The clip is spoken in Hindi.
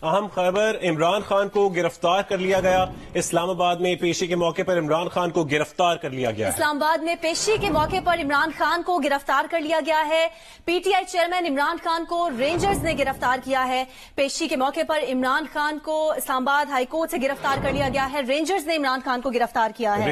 अहम खबर, इमरान खान को गिरफ़्तार कर लिया गया। इस्लामाबाद में पेशी के मौके पर इमरान खान को गिरफ़्तार कर लिया गया इस्लामाबाद में पेशी के मौके पर इमरान खान को गिरफ़्तार कर लिया गया है। पीटीआई चेयरमैन इमरान खान को रेंजर्स ने गिरफ़्तार किया है। पेशी के मौके पर इमरान खान को इस्लामाबाद हाईकोर्ट से गिरफ़्तार कर लिया गया है। रेंजर्स ने इमरान खान को गिरफ़्तार किया है।